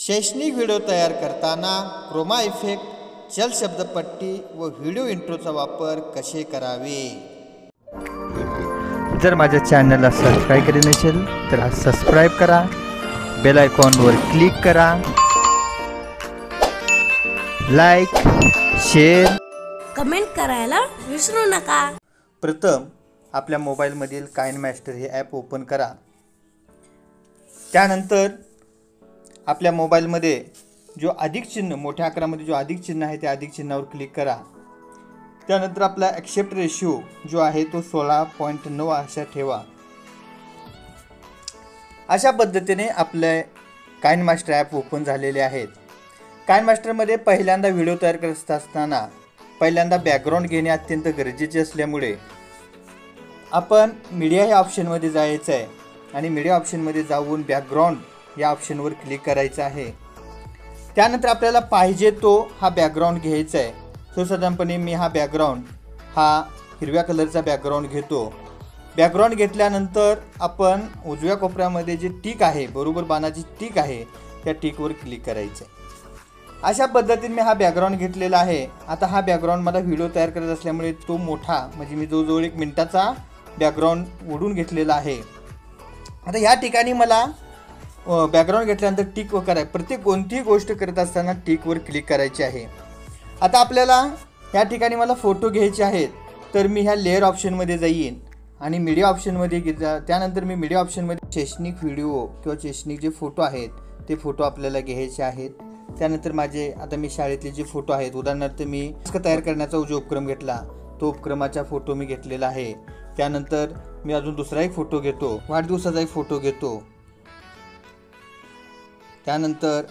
शैक्षणिक व्हिडिओ तयार करताना क्रोमा इफेक्ट चल शब्दपट्टी व व्हिडिओ इंट्रोचा वापर कसे करावे? जर माझ्या चॅनलला सबस्क्राईब केले नसेल तर हा सबस्क्राईब करा. बेल आयकॉनवर क्लिक करा. लाईक शेअर कमेंट करायला विसरू नका. प्रथम आपल्या मोबाईलमधील काइन मास्टर हे ॲप ओपन करा. त्यानंतर आपल्या मोबाईलमध्ये जो अधिक चिन्ह मोठ्या आकारामध्ये जो अधिक चिन्ह आहे त्या अधिक चिन्हावर क्लिक करा. त्यानंतर आपला ॲक्सेप्ट रेशिओ जो आहे तो सोळा पॉईंट नऊ अशा ठेवा. अशा पद्धतीने आपले काइन मास्टर ॲप ओपन झालेले आहेत. काइन मास्टरमध्ये पहिल्यांदा व्हिडिओ तयार करत असताना पहिल्यांदा बॅकग्राऊंड घेणे अत्यंत गरजेचे असल्यामुळे आपण मीडिया या ऑप्शनमध्ये जायचं आहे. आणि मीडिया ऑप्शनमध्ये जाऊन बॅकग्राऊंड या ऑप्शनवर क्लिक करायचं आहे. त्यानंतर आपल्याला पाहिजे तो हा बॅकग्राऊंड घ्यायचा आहे. सर्वसाधारणपणे मी हा बॅकग्राऊंड हा हिरव्या कलरचा बॅकग्राऊंड घेतो. बॅकग्राऊंड घेतल्यानंतर आपण उजव्या कोपऱ्यामध्ये जे टीक आहे बरोबर बाणाची टीक आहे त्या टीकवर क्लिक करायचं आहे. अशा पद्धतीने मी हा बॅकग्राऊंड घेतलेला आहे. आता हा बॅकग्राऊंड मला व्हिडिओ तयार करत असल्यामुळे तो मोठा म्हणजे मी जवळजवळ एक मिनटाचा बॅकग्राऊंड ओढून घेतलेला आहे. आता या ठिकाणी मला बॅकग्राऊंड घेतल्यानंतर टिक करा. प्रत्येक कोणतीही गोष्ट करत असताना टिकवर क्लिक करायची आहे. आता आपल्याला या ठिकाणी मला फोटो घ्यायचे आहेत. तर मी ह्या लेअर ऑप्शनमध्ये जाईन. आणि मीडिया ऑप्शनमध्ये गे जा- त्यानंतर मी मीडिया ऑप्शनमध्ये शैक्षणिक व्हिडिओ किंवा शैक्षणिक जे फोटो आहेत ते फोटो आपल्याला घ्यायचे आहेत. त्यानंतर माझे आता मी शाळेतले जे फोटो आहेत उदाहरणार्थ मी पुस्तकं तयार करण्याचा जो उपक्रम घेतला तो उपक्रमाचा फोटो मी घेतलेला आहे. त्यानंतर मी अजून दुसरा एक फोटो घेतो. वाढदिवसाचा एक फोटो घेतो. त्यानंतर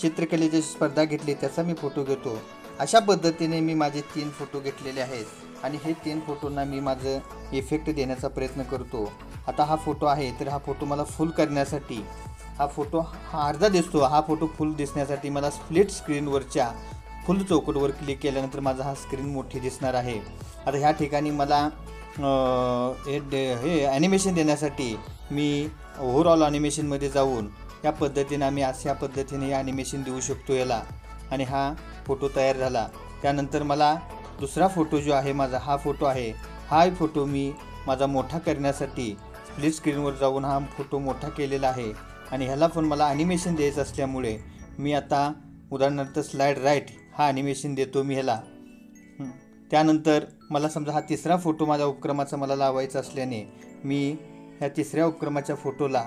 चित्रकलेची स्पर्धा घेतली त्याचा मी फोटो घेतो. अशा पद्धतीने मी माझे तीन फोटो घेतलेले आहेत आणि हे तीन फोटोंना मी माझं इफेक्ट देण्याचा प्रयत्न करतो. आता हा फोटो आहे तर हा फोटो मला फुल करण्यासाठी हा फोटो हा अर्धा दिसतो हा फोटो फुल दिसण्यासाठी मला स्प्लिट स्क्रीनवरच्या फुल चौकटवर क्लिक केल्यानंतर माझा हा स्क्रीन मोठी दिसणार आहे. आता ह्या ठिकाणी मला हे डे- हे ॲनिमेशन देण्यासाठी मी ओव्हरऑल ॲनिमेशनमध्ये जाऊन या पद्धतीने आम्ही अशा पद्धतीने ॲनिमेशन देऊ शकतो याला. आणि हा फोटो तयार झाला. त्यानंतर मला दुसरा फोटो जो आहे माझा हा फोटो आहे. हा फोटो मी माझा मोठा करण्यासाठी स्प्लिट स्क्रीनवर जाऊन हा फोटो मोठा केलेला आहे. आणि ह्याला पण मला ॲनिमेशन द्यायचं असल्यामुळे मी आता उदाहरणार्थ स्लाईड राईट हा ॲनिमेशन देतो मी ह्याला. त्यानंतर मला समजा हा तिसरा फोटो माझ्या उपक्रमाचा मला लावायचा असल्याने मी ह्या तिसऱ्या उपक्रमाच्या फोटोला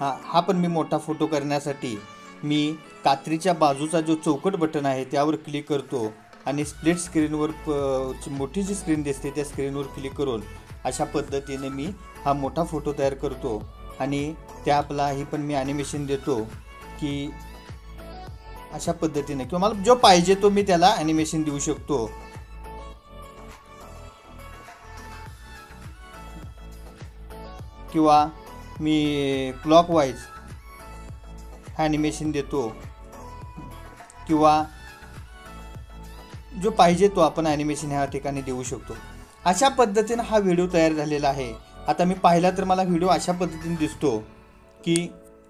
हा हा पण मी मोठा फोटो करण्यासाठी मी कात्रीच्या बाजूचा जो चौकट बटन आहे त्यावर क्लिक करतो आणि स्प्लिट स्क्रीनवर मोठी जी स्क्रीन दिसते त्या स्क्रीनवर क्लिक करून अशा पद्धतीने मी हा मोठा फोटो तयार करतो. आणि त्या आपला ही पण मी ॲनिमेशन देतो की अशा पद्धतीने. किंवा मला जो पाहिजे तो मी त्याला ॲनिमेशन देऊ शकतो. किंवा मी क्लॉकवाईज ॲनिमेशन देतो. किंवा जो पाहिजे तो आपण ॲनिमेशन ह्या ठिकाणी देऊ शकतो. अशा पद्धतीनं हा व्हिडिओ तयार झालेला आहे. आता मी पाहिला तर मला व्हिडिओ अशा पद्धतीने दिसतो की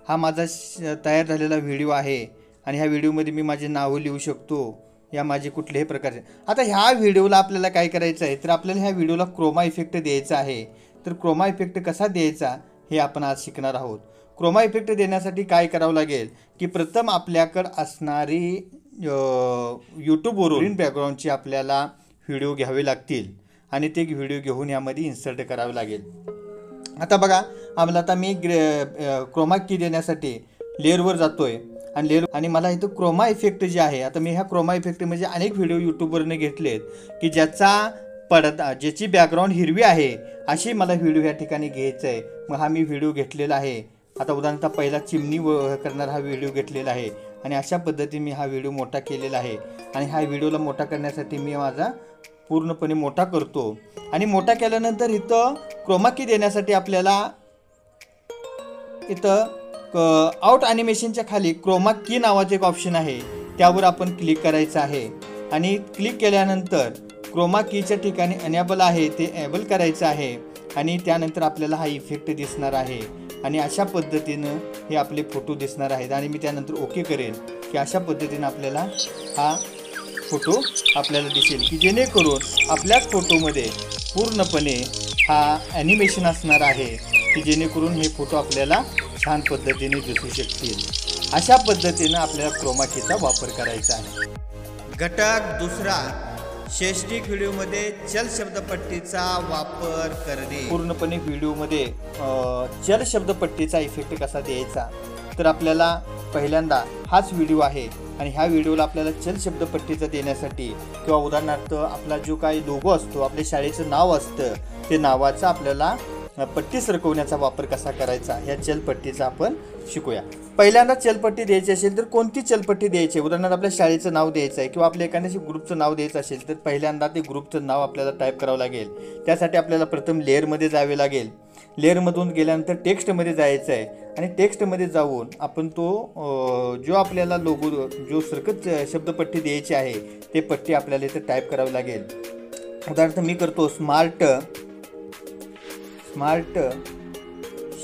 हा माझा श- तयार झालेला व्हिडिओ आहे. आणि ह्या व्हिडिओमध्ये मी माझे नावं लिहू शकतो या माझे कुठल्याही प्रकारचे. आता ह्या व्हिडिओला आपल्याला काय करायचं आहे? तर आपल्याला ह्या व्हिडिओला क्रोमा इफेक्ट द्यायचा आहे. तर क्रोमा इफेक्ट कसा द्यायचा हे आपण आज शिकणार आहोत. क्रोमा इफेक्ट देण्यासाठी काय करावं लागेल? की प्रथम आपल्याकडं असणारी यूट्यूबवरून ग्रीन बॅकग्राऊंडची आपल्याला व्हिडिओ घ्यावे लागतील. आणि ते व्हिडिओ घेऊन यामध्ये इन्सर्ट करावे लागेल. आता बघा आम्हाला आता मी ग्रे क्रोमा की देण्यासाठी लेअरवर जातो आहे आणि लेअर आणि मला इथं क्रोमा इफेक्ट जे आहे आता मी ह्या क्रोमा इफेक्ट म्हणजे अनेक व्हिडिओ यूट्यूबवरने आहेत की ज्याचा पडदा ज्याची बॅकग्राऊंड हिरवी आहे अशी मला व्हिडिओ ह्या ठिकाणी घ्यायचा आहे मग हा मी व्हिडिओ घेतलेला आहे. आता उदाहरणतः पहिला चिमणी व करणारा हा व्हिडिओ घेतलेला आहे. आणि अशा पद्धतीने मी हा व्हिडिओ मोठा केलेला आहे. आणि ह्या व्हिडिओला मोठा करण्यासाठी मी माझा पूर्णपणे मोठा करतो. आणि मोठा केल्यानंतर इथं क्रोमाकी देण्यासाठी आपल्याला इथं आउट ॲनिमेशनच्या खाली क्रोमा की नावाचं एक ऑप्शन आहे. त्यावर आपण क्लिक करायचं आहे. आणि क्लिक केल्यानंतर क्रोमा कीच्या ठिकाणी अनेबल आहे ते ॲबल करायचं आहे. आणि त्यानंतर आपल्याला हा इफेक्ट दिसणार आहे. आणि अशा पद्धतीनं हे आपले फोटो दिसणार आहेत. आणि मी त्यानंतर ओके करेन की अशा पद्धतीनं आपल्याला हा फोटो आपल्याला दिसेल की जेणेकरून आपल्याच फोटोमध्ये पूर्णपणे हा ॲनिमेशन असणार आहे. की जेणेकरून हे फोटो आपल्याला छान पद्धतीने दिसू शकतील. अशा पद्धतीनं आपल्याला क्रोमाकीचा वापर करायचा आहे. घटक दुसरा शैक्षणिक व्हिडिओमध्ये चल शब्दपट्टीचा वापर करणे. पूर्णपणे व्हिडिओमध्ये चल शब्दपट्टीचा इफेक्ट कसा द्यायचा? तर आपल्याला पहिल्यांदा हाच व्हिडिओ आहे आणि ह्या व्हिडिओला आपल्याला चल शब्दपट्टीचा देण्यासाठी किंवा उदाहरणार्थ आपला जो काही लोगो असतो आपल्या शाळेचं नाव असतं ते नावाचा आपल्याला पट्टी सरकवण्याचा वापर कसा करायचा ह्या चलपट्टीचा आपण शिकूया. पहिल्यांदा चलपट्टी द्यायची असेल तर कोणती चलपट्टी द्यायची? आहे? उदाहरणार्थ आपल्या शाळेचं नाव द्यायचं आहे किंवा आपल्या एखाद्याशी ग्रुपचं नाव द्यायचं असेल तर पहिल्यांदा ते ग्रुपचं नाव आपल्याला टाईप करावं लागेल. त्यासाठी आपल्याला प्रथम लेअरमध्ये जावे लागेल. लेअरमधून गेल्यानंतर टेक्स्टमध्ये जायचं आहे आणि टेक्स्टमध्ये जाऊन आपण तो जो आपल्याला लोगो जो सरकत शब्दपट्टी द्यायची आहे ते पट्टी आपल्याला इथे टाईप करावी लागेल. उदाहरणार्थ मी करतो स्मार्ट स्मार्ट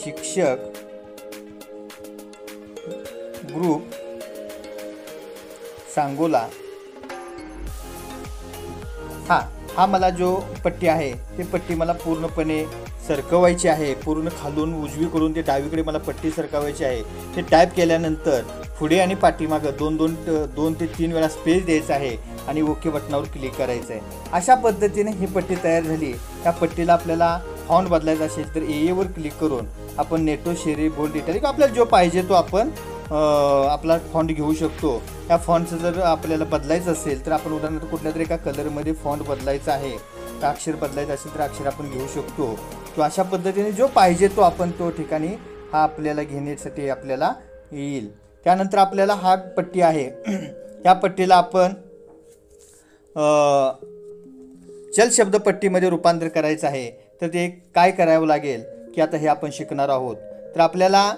शिक्षक ग्रुप सांगोला. हा हा मला जो पट्टी आहे ते पट्टी मला पूर्णपणे सरकवायची आहे. पूर्ण खालून उजवीकडून ते डावीकडे मला पट्टी सरकवायची आहे. ते टाईप केल्यानंतर पुढे आणि पाठीमागं दोन दोन दोन ते तीन वेळा स्पेस द्यायचा आहे आणि ओके बटनावर क्लिक करायचं आहे अशा पद्धतीने ही पट्टी तयार झाली. त्या पट्टीला आपल्याला फॉन्ट बदलायचा असेल तर ए एवर क्लिक करून आपण नेटो शेरी बोल्ड इटालिक आपल्याला जो पाहिजे तो आपण आपला फॉन्ट घेऊ शकतो. या फॉन्टचं जर आपल्याला बदलायचं असेल तर आपण उदाहरणार्थ कुठल्या तरी एका कलरमध्ये फॉन्ट बदलायचा आहे तर अक्षर बदलायचं असेल तर अक्षर आपण घेऊ शकतो. तो अशा पद्धतीने जो पाहिजे तो आपण तो ठिकाणी हा आपल्याला घेण्यासाठी आपल्याला येईल. त्यानंतर आपल्याला हा पट्टी आहे. या पट्टीला आपण अं, चल शब्दपट्टीमध्ये रूपांतर करायचं आहे. तर ते काय करावं लागेल की आता हे आपण शिकणार आहोत? तर आपल्याला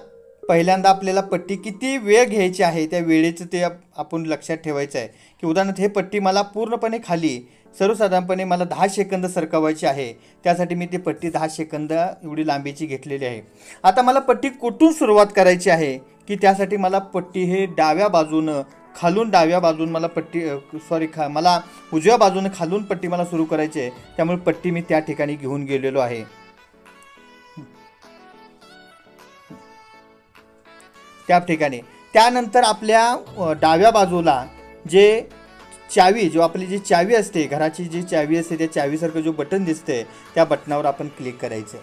पहिल्यांदा आपल्याला पट्टी किती वेळ घ्यायची आहे त्या वेळेचं ते आपण लक्षात ठेवायचं आहे. की उदाहरणार्थ हे पट्टी मला पूर्णपणे खाली सर्वसाधारणपणे मला दहा सेकंद सरकवायची आहे. त्यासाठी मी ती पट्टी दहा सेकंद एवढी लांबीची घेतलेली आहे. आता मला पट्टी कुठून सुरुवात करायची आहे? की त्यासाठी मला पट्टी हे डाव्या बाजूनं खालून डाव्या बाजून मला पट्टी सॉरी खा मला उजव्या बाजूने खालून पट्टी मला सुरू करायची आहे. त्यामुळे पट्टी मी त्या ठिकाणी घेऊन गेलेलो आहे. त्या ठिकाणी. त्यानंतर आपल्या डाव्या बाजूला जे चावी जो आपली जी चावी असते घराची जी चावी असते त्या चावीसारखं जो बटन दिसते त्या बटनावर आपण क्लिक करायचं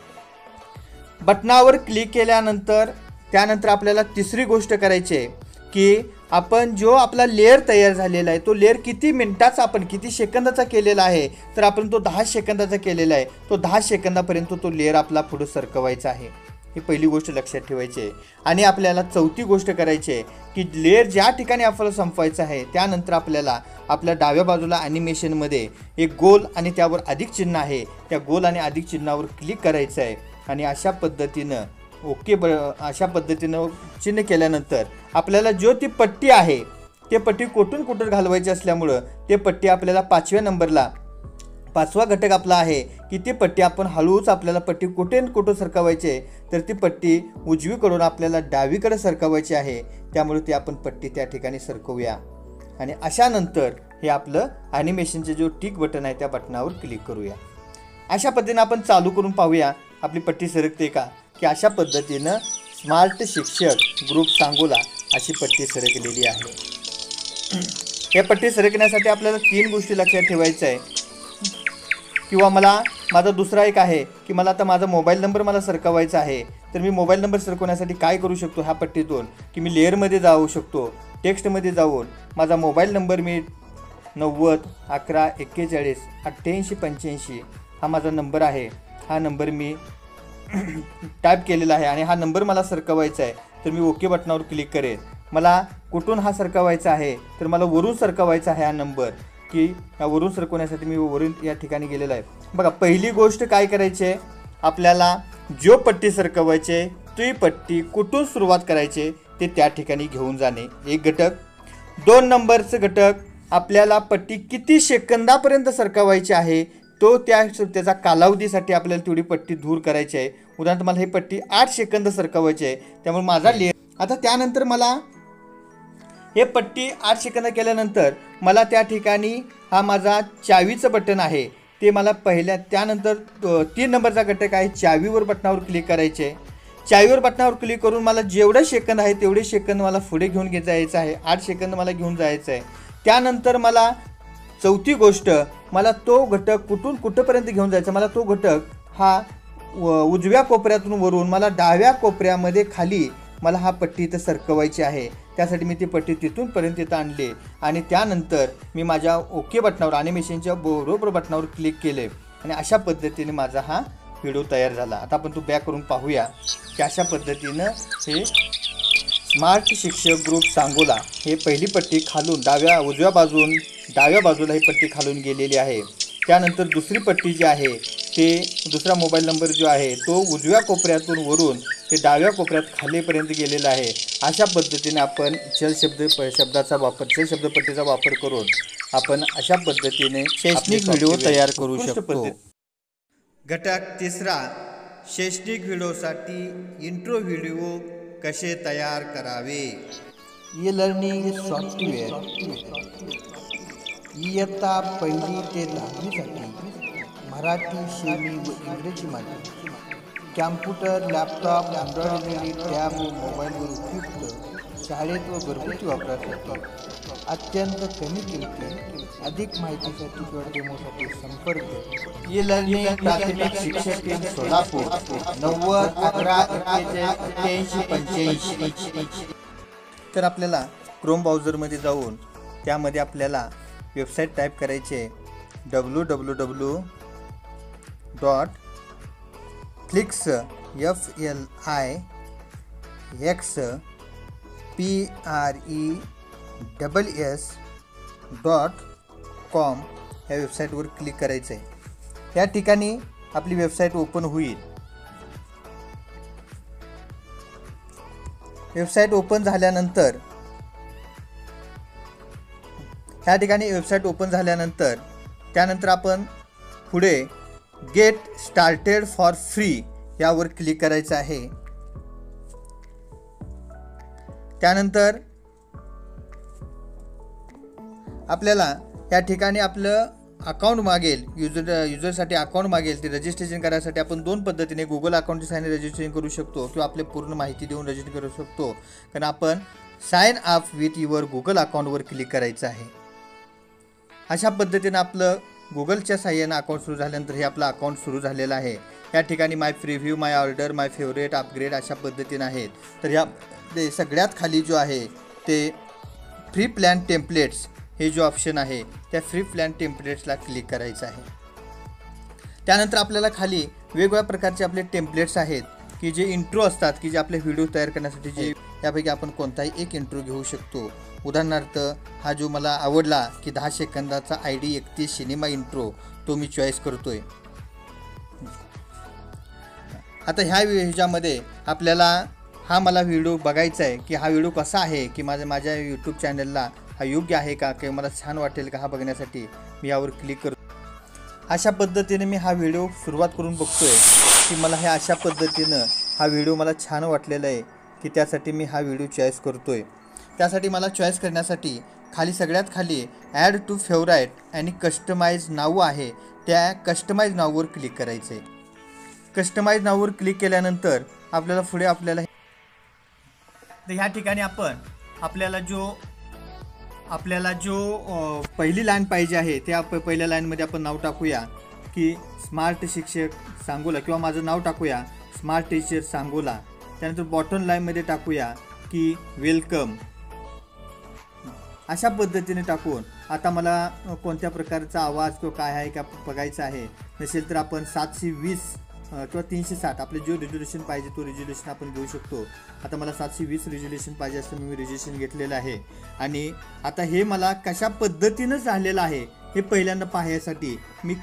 बटनावर क्लिक केल्यानंतर त्यानंतर आपल्याला तिसरी गोष्ट करायची आहे. की आपण जो आपला लेअर तयार झालेला आहे तो लेअर किती मिनटाचा आपण किती सेकंदाचा केलेला आहे तर आपण तो दहा सेकंदाचा केलेला आहे तो दहा सेकंदापर्यंत तो लेअर आपला पुढं सरकवायचा आहे. ही पहिली गोष्ट लक्षात ठेवायची आहे. आणि आपल्याला चौथी गोष्ट करायची आहे की लेअर ज्या ठिकाणी आपल्याला संपवायचं आहे त्यानंतर आपल्याला आपल्या डाव्या बाजूला ॲनिमेशनमध्ये एक गोल आणि त्यावर अधिक चिन्ह आहे. त्या गोल आणि अधिक चिन्हावर क्लिक करायचं आहे. आणि अशा पद्धतीनं ओके ब अशा पद्धतीनं चिन्ह केल्यानंतर आपल्याला जो ती पट्टी आहे ते पट्टी कुठून कुठं घालवायची असल्यामुळं ते पट्टी आपल्याला पाचव्या नंबरला पाचवा घटक आपला आहे की ती पट्टी आपण हळूच आपल्याला पट्टी कुठे न कुठं सरकवायची आहे तर ती पट्टी उजवीकडून आपल्याला डावीकडे सरकवायची आहे. त्यामुळे ती आपण पट्टी त्या ठिकाणी सरकवूया. आणि अशानंतर हे आपलं ॲनिमेशनचे जो टिक बटन आहे त्या बटनावर क्लिक करूया. अशा पद्धतीने आपण चालू करून पाहूया आपली पट्टी सरकते का? की अशा पद्धतीनं स्मार्ट शिक्षक ग्रुप सांगोला अशी पट्टी सरकलेली आहे. या पट्टी सरकण्यासाठी आपल्याला तीन गोष्टी लक्षात ठेवायच्या आहे किंवा मला माझा दुसरा एक आहे की मला आता माझा मोबाईल नंबर मला सरकवायचा आहे. तर मी मोबाईल नंबर सरकवण्यासाठी काय करू शकतो ह्या पट्टीतून? की मी लेअरमध्ये जाऊ शकतो टेक्स्टमध्ये जाऊन माझा मोबाईल नंबर मी नव्वद अकरा एक्केचाळीस अठ्ठ्याऐंशी पंच्याऐंशी हा माझा नंबर आहे. हा नंबर मी टाईप केलेला आहे आणि हा नंबर मला सरकवायचा आहे तर मी ओके बटनावर क्लिक करेन. मला कुठून हा सरकवायचा आहे तर मला वरून सरकवायचा आहे हा नंबर की या वरून सरकवण्यासाठी मी वरून या ठिकाणी गेलेला आहे. बघा पहिली गोष्ट काय करायची आहे? आपल्याला जो पट्टी सरकवायचे ती पट्टी कुठून सुरुवात करायचे ते त्या ठिकाणी घेऊन जाणे. एक घटक. दोन नंबरचं घटक आपल्याला पट्टी किती सेकंदापर्यंत सरकवायची आहे तो त्या त्याचा कालावधीसाठी आपल्याला तेवढी पट्टी दूर करायची आहे. उदाहरणार्थ मला ही पट्टी आठ सेकंद सरकवायची आहे. त्यामुळे माझा लेअर आता त्यानंतर मला हे पट्टी आठ सेकंद केल्यानंतर मला त्या ठिकाणी हा माझा चावीचं बटन आहे. ते मला पहिल्या त्यानंतर तीन नंबरचा घटक आहे. चावीवर बटनावर क्लिक करायचे. आहे चावीवर बटनावर क्लिक करून मला जेवढं सेकंद आहे तेवढे सेकंद मला पुढे घेऊन घे जायचं आहे. आठ सेकंद मला घेऊन जायचं आहे. त्यानंतर मला चौथी गोष्ट मला तो घटक कुठून कुठंपर्यंत घेऊन जायचा? मला तो घटक हा व- उजव्या कोपऱ्यातून वरून मला डाव्या कोपऱ्यामध्ये खाली मला हा पट्टी इथं सरकवायची आहे. त्यासाठी मी ती पट्टी तिथूनपर्यंत इथं आणली. आणि त्यानंतर मी माझ्या ओके बटनावर ॲनिमेशनच्या बरोबर बटनावर क्लिक केले. आणि अशा पद्धतीने माझा हा व्हिडिओ तयार झाला. आता आपण तो बॅक करून पाहूया की अशा पद्धतीनं हे स्मार्ट शिक्षक ग्रुप सांगोला हे पहिली पट्टी खालून डाव्या उजव्या बाजून डाव्या बाजूला ही पट्टी खालून गेलेली आहे. त्यानंतर दुसरी पट्टी जी आहे ते दुसरा मोबाईल नंबर जो आहे तो उजव्या कोपऱ्यातून वरून ते डाव्या कोपऱ्यात खालीपर्यंत गेलेला आहे. अशा पद्धतीने आपण चल शब्द प- शब्दाचा वापर चल शब्दपट्टीचा वापर करून आपण अशा पद्धतीने शैक्षणिक व्हिडिओ तयार करू शकतो. घटक तिसरा शैक्षणिक व्हिडिओसाठी इंट्रो व्हिडिओ कसे तयार करावे? ई लर्निंग सॉफ्टवेअर इयत्ता पहिली ते दहावीसाठी मराठी शैली व इंग्रजी माध्यम कॅम्प्युटर लॅपटॉप अँड्रॉइड टॅब व मोबाईलवर उपयुक्त शाळेत व घरगुती वापरासाठी अत्यंत कमी किमतीत अधिक माहितीसाठी किंवा डेमोसाठी संपर्क प्राथमिक शिक्षक सोलापूर नव्वद अकरा अठ्ठ्याऐंशी पंच्याऐंशी. तर आपल्याला क्रोम ब्राउझरमध्ये जाऊन त्यामध्ये आपल्याला वेबसाईट टाईप करायचे W W W dot flix F L I X P R E double S dot com या वेबसाईटवर क्लिक करायचं आहे. या ठिकाणी आपली वेबसाईट ओपन होईल. वेबसाईट ओपन झाल्यानंतर ह्या ठिकाणी वेबसाईट ओपन झाल्यानंतर त्यानंतर आपण पुढे गेट स्टार्टेड फॉर फ्री यावर क्लिक करायचं आहे. त्यानंतर आपल्याला या ठिकाणी आपलं अकाउंट मागेल युजर युजरसाठी अकाउंट मागेल ते रजिस्ट्रेशन करायसाठी आपण दोन पद्धतीने गुगल अकाउंटच्या साईन रजिस्ट्रेशन करू शकतो किंवा आपले पूर्ण माहिती देऊन रजिस्टर करू शकतो. कारण आपण sign up with your Google अकाउंटवर क्लिक करायचं आहे. अशा पद्धतीनं आपलं गुगलच्या साह्यानं अकाउंट सुरू झाल्यानंतर हे आपलं अकाउंट सुरू झालेलं आहे. या ठिकाणी my preview my order my favourite upgrade अशा पद्धतीनं आहेत. तर ह्या ते सगळ्यात खाली जो आहे ते फ्री प्लॅन टेम्पलेट्स हे जो ऑप्शन आहे त्या फ्री प्लॅन टेम्पलेट्सला क्लिक करायचं आहे. त्यानंतर आपल्याला खाली वेगवेगळ्या प्रकारचे आपले टेम्पलेट्स आहेत की जे इंट्रो असतात की जे आपले व्हिडिओ तयार करण्यासाठी जे यापैकी आपण कोणताही एक इंट्रो घेऊ शकतो. उदाहरणार्थ हा जो मला आवडला की दहा सेकंदाचा आय डी एकतीस सिनेमा इंट्रो तो मी चॉईस करतोय. आता ह्या वि- ह्याच्यामध्ये आपल्याला हा मला व्हिडिओ बघायचा आहे की हा व्हिडिओ कसा आहे की माझ्या माझ्या यूट्यूब चॅनलला हा योग्य आहे का किंवा मला छान वाटेल का हा बघण्यासाठी मी यावर क्लिक करतो. अशा पद्धतीने मी हा व्हिडिओ सुरुवात करून बघतोय की मला हे अशा पद्धतीनं हा व्हिडिओ मला छान वाटलेला आहे की त्यासाठी मी हा व्हिडिओ चॉईस करतो आहे त्यासाठी मला चॉईस करण्यासाठी खाली सगळ्यात खाली ॲड टू फेवराईट आणि कस्टमाइज नाव आहे त्या कस्टमाइज नाववर क्लिक करायचं आहे कस्टमाइज नाववर क्लिक केल्यानंतर आपल्याला पुढे आपल्याला तर ह्या ठिकाणी आपण आपल्याला जो आपल्याला जो पहिली लाईन पाहिजे आहे त्या प- पहिल्या लाईनमध्ये आपण नाव टाकूया की स्मार्ट शिक्षक सांगोला किंवा माझं नाव टाकूया स्मार्ट टीचर सांगोला. त्यानंतर बॉटम लाईनमध्ये टाकूया की वेलकम. अशा पद्धतीने टाकून आता मला कोणत्या प्रकारचा आवाज किंवा काय आहे का बघायचा आहे नसेल तर आपण सातशे वीस किंवा तीनशे साठ आपले जो रेज्युलेशन पाहिजे तो रेज्युलेशन आपण घेऊ शकतो. आता मला सातशे वीस रेज्युलेशन पाहिजे असं मी रेज्युलेशन घेतलेलं आहे. आणि आता हे मला कशा पद्धतीनं झालेलं आहे हे पहिल्यांदा पाहण्यासाठी मी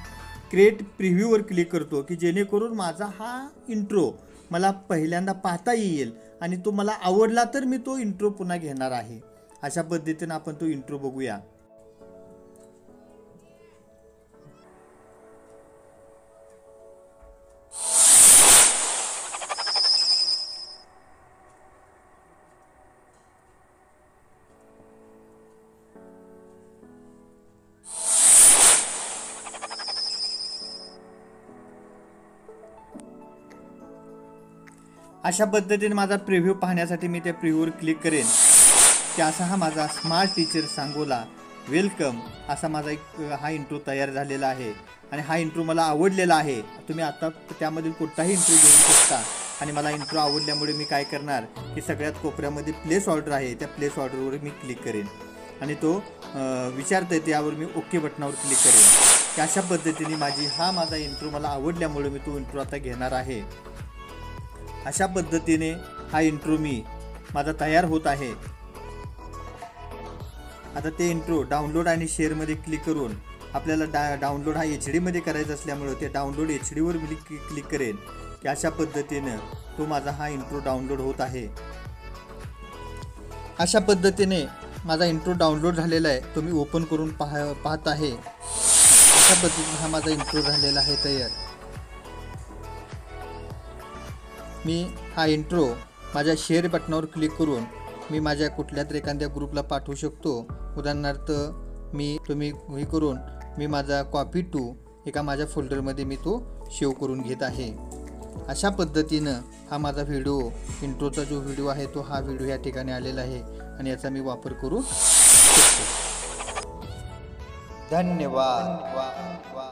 क्रिएट प्रिव्ह्यूवर क्लिक करतो की जेणेकरून माझा हा इंट्रो मला पहिल्यांदा पाहता येईल आणि तो मला आवडला तर मी तो इंट्रो पुन्हा घेणार आहे. अशा पद्धतीनं आपण तो इंट्रो बघूया. अशा पद्धतीने माझा प्रिव्ह्यू पाहण्यासाठी मी त्या प्रिव्ह्यूवर क्लिक करेन. की असा हा माझा स्मार्ट टीचर सांगोला वेलकम असा माझा एक हा इंट्रो तयार झालेला आहे. आणि हा इंट्रो मला आवडलेला आहे. तुम्ही आता त्यामधील कुठलाही इंट्रो घेऊ शकता. आणि मला इंट्रो आवडल्यामुळे मी काय करणार? की सगळ्यात कोपऱ्यामध्ये प्लेस ऑर्डर आहे. त्या प्लेस ऑर्डरवर मी क्लिक करेन. आणि तो अ, विचारतोय त्यावर मी ओके बटनावर क्लिक करेन. की अशा पद्धतीने माझी हा माझा इंट्रो मला आवडल्यामुळे मी तो इंट्रो आता घेणार आहे. अशा पद्धतीने हा इंट्रो मी माझा तयार होत आहे. आता ते इंट्रो डाउनलोड आणि शेअरमध्ये क्लिक करून आपल्याला डा डाउनलोड हा एच डीमध्ये करायचा असल्यामुळं ते डाउनलोड एच डीवर मी क्लिक करेन. की अशा पद्धतीनं तो माझा हा इंट्रो डाउनलोड होत आहे. अशा पद्धतीने माझा इंट्रो डाउनलोड झालेला आहे. तो मी ओपन करून पाह पाहत आहे. अशा पद्धतीने हा माझा इंट्रो झालेला आहे तयार. मी हा इंट्रो माझ्या शेअर बटनावर क्लिक करून मी माझ्या कुठल्या तरी एखाद्या ग्रुपला पाठवू शकतो. उदाहरणार्थ मी तुम्ही हे करून मी माझा कॉपी टू एका माझ्या फोल्डरमध्ये मी तो शेव करून घेत आहे. अशा पद्धतीनं हा माझा व्हिडिओ इंट्रोचा जो व्हिडिओ आहे तो हा व्हिडिओ या ठिकाणी आलेला आहे आणि याचा मी वापर करू शकतो. धन्यवाद. वा